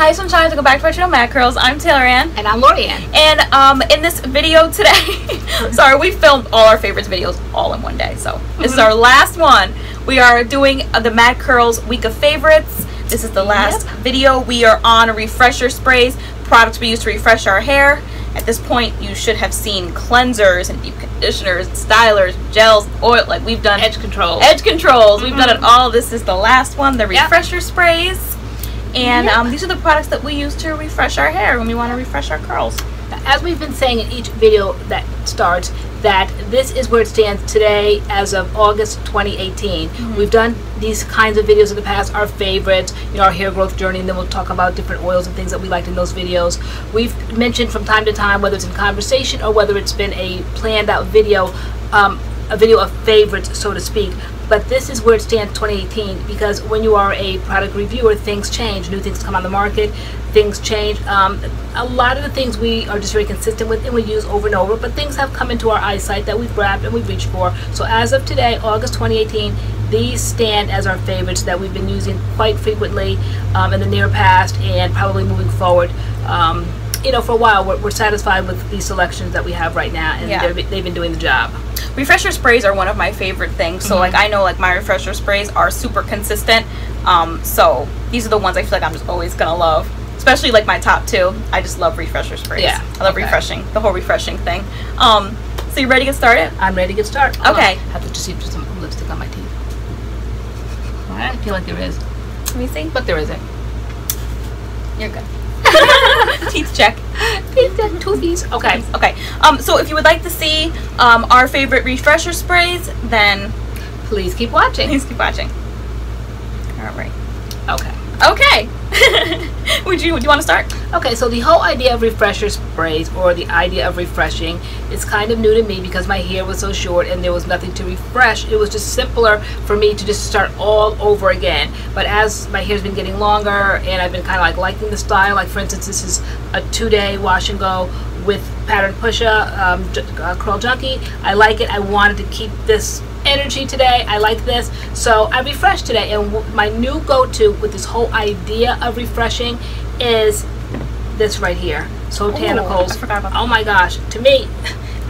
Hi Sunshine, welcome back to our channel Mad Curls. I'm Taylor Ann. And I'm Loriann. And um, in this video today, sorry, we filmed all our favorites videos all in one day. So this is Mhm. our last one. We are doing uh, the Mad Curls Week of Favorites. This is the last video. We are on refresher sprays, products we use to refresh our hair. At this point, you should have seen cleansers and deep conditioners, stylers, gels, oil. Like we've done Edge control. edge controls. We've done Mhm. it all. This is the last one, the Yep. refresher sprays. And Yep. um, these are the products that we use to refresh our hair when we want to refresh our curls. As we've been saying in each video that starts, that this is where it stands today as of August 2018. We've done these kinds of videos in the past, our favorites, you know, our hair growth journey, and then we'll talk about different oils and things that we liked in those videos. We've mentioned from time to time, whether it's in conversation or whether it's been a planned out video, um, a video of favorites, so to speak. But this is where it stands 2018 because when you are a product reviewer, things change, new things come on the market, things change. Um, a lot of the things we are just very consistent with and we use over and over, but things have come into our eyesight that we've grabbed and we've reached for. So as of today, August 2018, these stand as our favorites that we've been using quite frequently um, in the near past and probably moving forward. Um, you know, for a while, we're, we're satisfied with these selections that we have right now, and Yeah. they've, they've been doing the job. Refresher sprays are one of my favorite things. So Mhm. like I know like my refresher sprays are super consistent. Um, so these are the ones I feel like I'm just always gonna love. Especially like my top two. I just love refresher sprays. Yeah, I love okay. refreshing, the whole refreshing thing. Um, so you ready to get started? I'm ready to get started. Hold Okay. on. I have to just see if there's some lipstick on my teeth. I feel like there is, Let me see. but there isn't. You're good. Teeth check. Toothies. Okay. Okay. Um, so if you would like to see um, our favorite refresher sprays, then Please keep watching. please keep watching. All right. Okay. Would you? Do you want to start? Okay, so the whole idea of refresher sprays or the idea of refreshing is kind of new to me because my hair was so short and there was nothing to refresh. It was just simpler for me to just start all over again. But as my hair's been getting longer and I've been kind of like liking the style, like for instance, this is a two-day wash and go with pattern pusher um, uh, curl junkie. I like it. I wanted to keep this energy today. I like this. So I refreshed today and my new go-to with this whole idea of refreshing is this right here. So Soultanicals. I forgot about Oh my gosh. To me,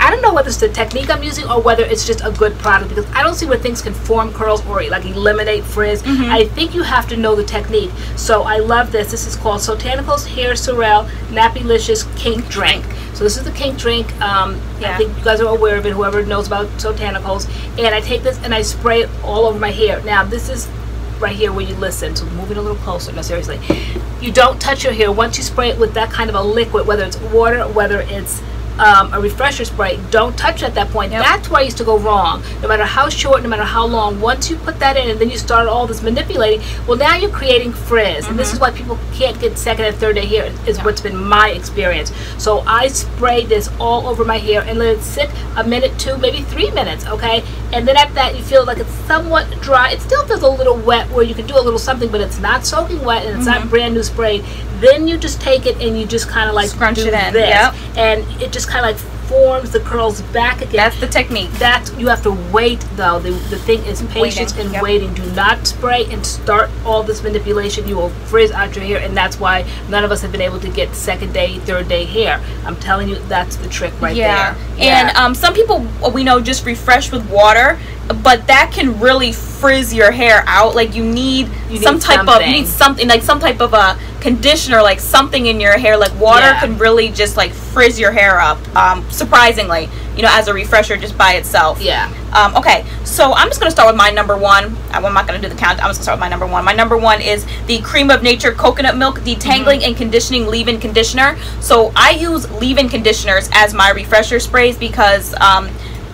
I don't know whether it's the technique I'm using or whether it's just a good product because I don't see where things can form curls or like eliminate frizz. Mm-hmm. I think you have to know the technique. So I love this. This is called Soultanicals Hair Sorrel Nappylicious Kink Drink. So this is the kink drink. Um, Yeah. I think you guys are aware of it, whoever knows about Soultanicals. And I take this and I spray it all over my hair. Now this is right here where you listen. So moving a little closer. No, seriously. You don't touch your hair. Once you spray it with that kind of a liquid, whether it's water, whether it's um, a refresher spray, don't touch it at that point. Yep. That's where I used to go wrong. No matter how short, no matter how long, once you put that in and then you start all this manipulating, well, now you're creating frizz. And this is why people can't get second and third day hair, is Mm-hmm. What's been my experience. So I spray this all over my hair and let it sit a minute, two, maybe three minutes, okay? And then after that, you feel like it's somewhat dry. It still feels a little wet where you can do a little something, but it's not soaking wet and it's Mm-hmm. not brand new spray. Then you just take it and you just kind of like Scrunch it in, this. yep. And it just kind of like forms the curls back again. That's the technique. That you have to wait though. The, the thing is patience Waiting, and yep. waiting. Do not spray and start all this manipulation. You will frizz out your hair, and that's why none of us have been able to get second day, third day hair. I'm telling you, that's the trick right yeah. there. And um, some people we know just refresh with water, but that can really frizz your hair out. Like you need You need some type of you need something like some type of a conditioner, like something in your hair. Like water Yeah. can really just like frizz your hair up. Um, surprisingly, you know, as a refresher just by itself. yeah. Um, okay, so I'm just gonna start with my number one. I'm not gonna do the count. I'm just gonna start with my number one. My number one is the Crème of Nature Coconut Milk Detangling and Conditioning Leave-In Conditioner. So I use leave-in conditioners as my refresher sprays because um,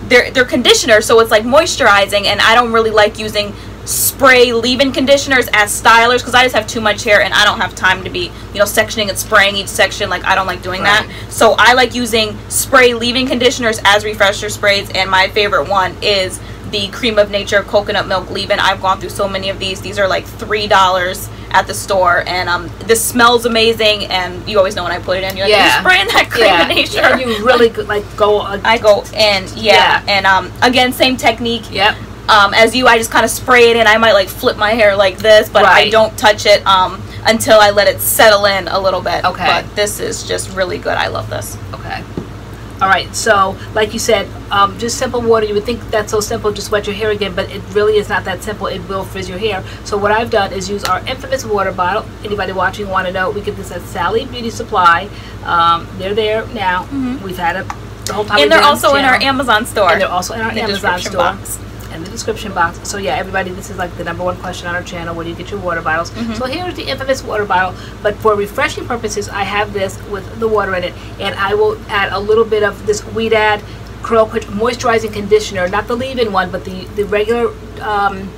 they're they're conditioners, so it's like moisturizing, and I don't really like using spray leave-in conditioners as stylers because I just have too much hair and I don't have time to be you know sectioning and spraying each section like I don't like doing that so I like using spray leave-in conditioners as refresher sprays and my favorite one is the Crème of Nature coconut milk leave-in I've gone through so many of these these are like three dollars at the store and um this smells amazing and you always know when I put it in you're like Yeah. spraying that cream Yeah. of nature And you really like go. Uh, I go in yeah, Yeah. and um again same technique yep. Um, as you, I just kind of spray it in. I might like flip my hair like this, but I don't touch it um, until I let it settle in a little bit. Okay. But this is just really good. I love this. Okay. All right. So, like you said, um, just simple water. You would think that's so simple, just wet your hair again, but it really is not that simple. It will frizz your hair. So, what I've done is use our infamous water bottle. Anybody watching want to know? We get this at Sally Beauty Supply. Um, they're there now. We've had it the whole time. And they're also in our. Amazon store. And they're also in our in Amazon store. box. In the description box. So yeah, everybody, this is like the number one question on our channel. Where do you get your water bottles? Mm-hmm. So here's the infamous water bottle. But for refreshing purposes, I have this with the water in it, and I will add a little bit of this Ouidad Curl Quick Moisturizing Conditioner, not the leave-in one, but the the regular. Um,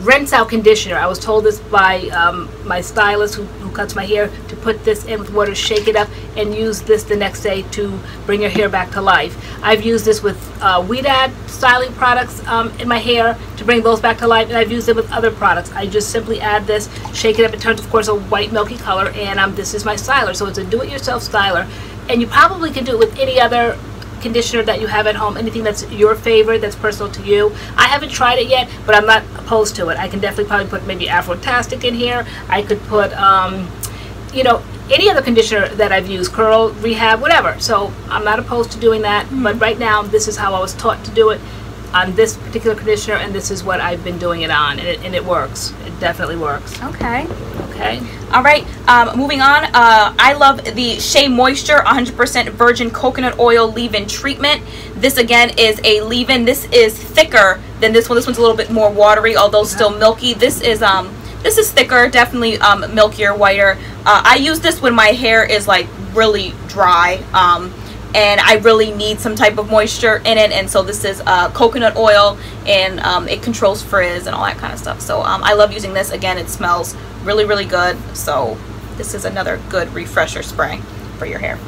rinse out conditioner. I was told this by um, my stylist who, cuts my hair to put this in with water, shake it up, and use this the next day to bring your hair back to life. I've used this with uh, Ouidad styling products um, in my hair to bring those back to life, and I've used it with other products. I just simply add this, shake it up. It turns, of course, a white milky color, and um, this is my styler. So it's a do-it-yourself styler, and you probably can do it with any other conditioner that you have at home, anything that's your favorite, that's personal to you. I haven't tried it yet, but I'm not opposed to it. I can definitely probably put maybe Afrotastic in here. I could put, um, you know, any other conditioner that I've used, curl, rehab, whatever. So I'm not opposed to doing that, but right now this is how I was taught to do it on this particular conditioner, and this is what I've been doing it on, and it, and it works. It definitely works. Okay. Okay. All right, um, moving on. Uh, I love the Shea Moisture 100% virgin coconut oil leave-in treatment. This again is a leave-in. This is thicker than this one. This one's a little bit more watery, although still milky. This is um, this is thicker, definitely um, milkier, whiter. Uh, I use this when my hair is like really dry. Um, and I really need some type of moisture in it. And so this is uh, coconut oil, and um, it controls frizz and all that kind of stuff. So um, I love using this. Again, it smells really, really good. So this is another good refresher spray for your hair.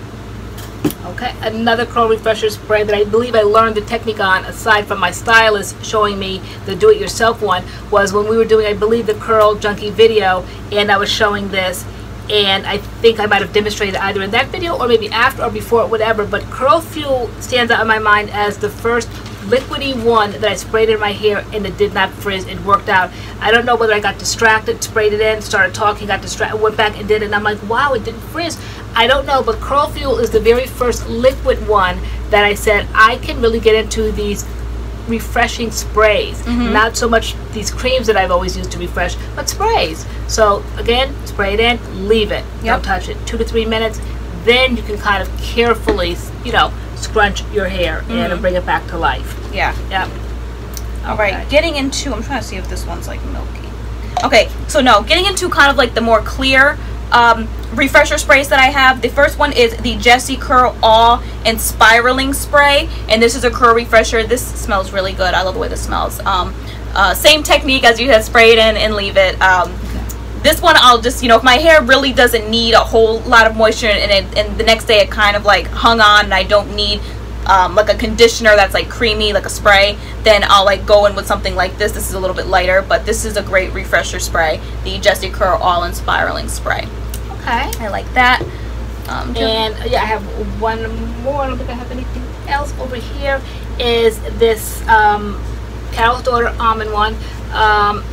Okay, another curl refresher spray that I believe I learned the technique on, aside from my stylist showing me the do-it-yourself one, was when we were doing, I believe, the Curl Junkie video, and I was showing this, and I think I might have demonstrated either in that video or maybe after or before, whatever, but Curl Fuel stands out in my mind as the first liquidy one that I sprayed in my hair and it did not frizz. It worked out. I don't know whether I got distracted, sprayed it in, started talking, got distracted, went back and did it, and I'm like, wow, it didn't frizz. I don't know, but Curl Fuel is the very first liquid one that I said I can really get into these refreshing sprays. Mm-hmm. Not so much these creams that I've always used to refresh, but sprays. So again, spray it in, leave it. Yep. Don't touch it. Two to three minutes. Then you can kind of carefully, you know, scrunch your hair and bring it back to life. Yeah. Yep. All right. Okay. Getting into, I'm trying to see if this one's like milky. Okay. So no, getting into kind of like the more clear um, refresher sprays that I have. The first one is the Jessie Curl All and Spiraling Spray, and this is a curl refresher. This smells really good. I love the way this smells. Um, uh, same technique as you had sprayed in and leave it. Um, this one I'll just you know if my hair really doesn't need a whole lot of moisture and it, and the next day it kind of like hung on and I don't need um, like a conditioner that's like creamy like a spray then I'll like go in with something like this this is a little bit lighter but this is a great refresher spray the JessiCurl Awe Inspiraling Spray Okay. I like that um, And yeah, I have one more. I don't think I have anything else over here. Is this um, Carol's daughter almond one? Um,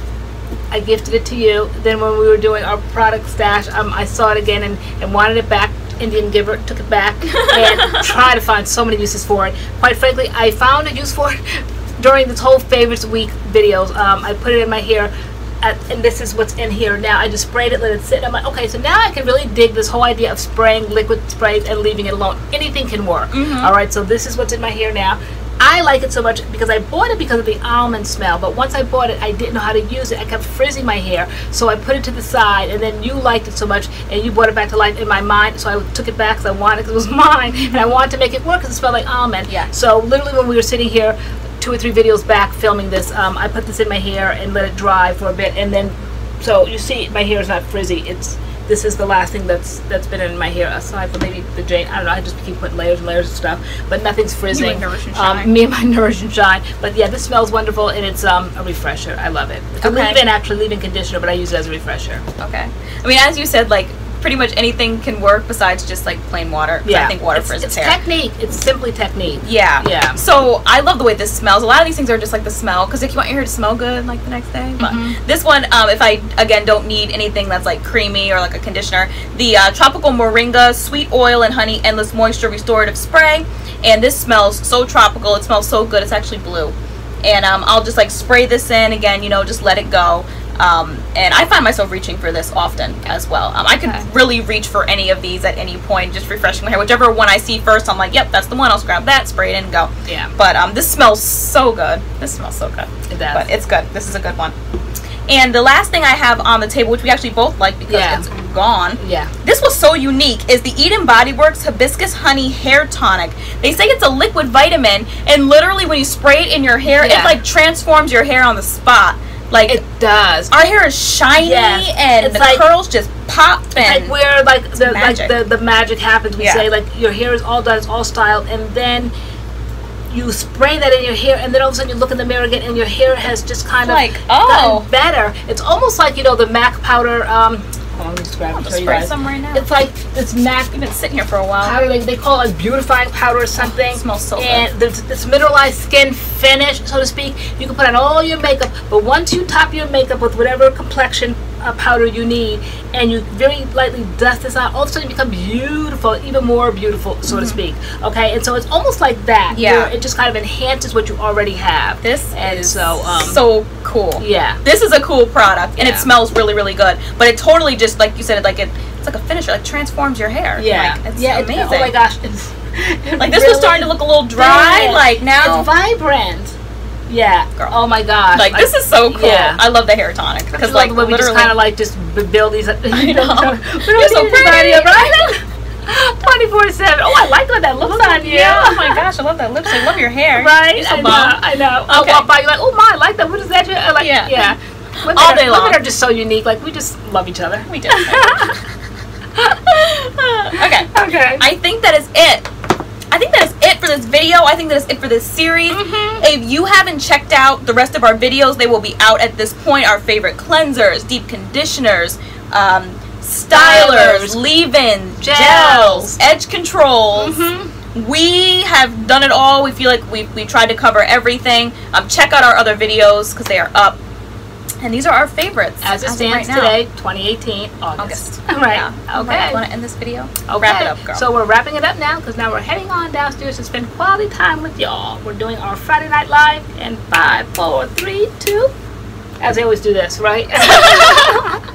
I gifted it to you. Then when we were doing our product stash, um, I saw it again and, and wanted it back. Indian giver took it back and tried to find so many uses for it. Quite frankly, I found a use for it during this whole favorites week videos. Um, I put it in my hair. At, and this is what's in here now. I just sprayed it, let it sit. I'm like, okay, so now I can really dig this whole idea of spraying liquid sprays and leaving it alone. Anything can work. All right, so this is what's in my hair now. I like it so much because I bought it because of the almond smell, but once I bought it, I didn't know how to use it. I kept frizzing my hair, so I put it to the side, and then you liked it so much, and you brought it back to life in my mind, so I took it back because I wanted it it was mine, and I wanted to make it work because it smelled like almond. Yeah. So literally when we were sitting here, two or three videos back filming this, um, I put this in my hair and let it dry for a bit, and then, so you see, my hair is not frizzy. It's this is the last thing that's that's been in my hair aside from maybe the Jane. I don't know. I just keep putting layers and layers of stuff, but nothing's frizzing. and Nourish and Shine. Um, me and my Nourish and Shine. But yeah, this smells wonderful and it's um, a refresher. I love it. It's a leave-in actually leave-in conditioner, but I use it as a refresher. Okay. I mean, as you said, like pretty much anything can work besides just like plain water. 'cause I think water it's, frizzes it's hair. technique. It's simply technique. Yeah. Yeah. So I love the way this smells. A lot of these things are just like the smell because if you want your hair to smell good like the next day. But Mhm. this one, um, if I again don't need anything that's like creamy or like a conditioner, the uh, tropical moringa sweet oil and honey endless moisture restorative spray, and this smells so tropical. It smells so good. It's actually blue, and um, I'll just like spray this in again. You know, just let it go. Um, and I find myself reaching for this often as well. Um, I could Okay. really reach for any of these at any point, just refreshing my hair. Whichever one I see first, I'm like, yep, that's the one. I'll just grab that, spray it in, and go. Yeah. But um, this smells so good. This smells so good. It does. But it's good. This is a good one. And the last thing I have on the table, which we actually both like because Yeah. it's gone. Yeah. This was so unique. Is the Eden Body Works Hibiscus Honey Hair Tonic? They say it's a liquid vitamin, and literally when you spray it in your hair, Yeah. it like transforms your hair on the spot. Like It does. our hair is shiny Yes. and It's the like- curls just pop. And like where like the magic. like the, the magic happens. We Yeah. say like your hair is all done, it's all styled, and then you spray that in your hair, and then all of a sudden you look in the mirror again, and your hair has just kind of Like, gotten oh. better. It's almost like you know the MAC powder. Um, hold on, let me just grab I'll and show you guys. some right now. It's like this MAC We've been sitting here for a while. powder. They, they call it beautifying powder or something. it smells so And there's this mineralized skin finish, so to speak. You can put on all your makeup, but once you top your makeup with whatever complexion powder you need, and you very lightly dust this out, all of a sudden you become beautiful, even more beautiful, so to speak. Okay, and so it's almost like that. Mm-hmm. Yeah. where it just kind of enhances what you already have. This and is so um, so cool. yeah. This is a cool product, and Yeah. it smells really, really good. But it totally just like you said, like it, it's like a finisher, like transforms your hair. Yeah, like, it's yeah. it- amazing. oh my gosh, it's, it Like this really was starting to look a little dry. Like now, it's vibrant. Yeah. Girl. Oh my gosh. like this is so cool. Yeah. I love the hair tonic Because like like the we just kind of like just build these. Up. know. we don't You're so pretty. right? Twenty four seven. Oh, I like what that looks on you. yeah. Oh my gosh, I love that lipstick. I love your hair. Right. You're so I know. bomb. I know. I'll Okay. walk by you like, oh my, I like that. What is that? I like, Yeah. yeah. Women All are, day long. Women are just so unique. Like we just love each other. We did. okay. Okay. I think that is it. I think that is for this video. I think that is it for this series. Mhm. If you haven't checked out the rest of our videos, they will be out at this point. Our favorite cleansers, deep conditioners, um, stylers, Stylers. leave-ins, Gels. gels, edge controls. Mhm. We have done it all. We feel like we we tried to cover everything. Um, check out our other videos because they are up. And these are our favorites As it stands right today, 2018 August. August. right. Yeah. Okay. Want to end this video? Okay. Wrap it up, girl. So we're wrapping it up now because now we're heading on downstairs to spend quality time with y'all. We're doing our Friday Night Live in five, four, three, two. As they always do this, right?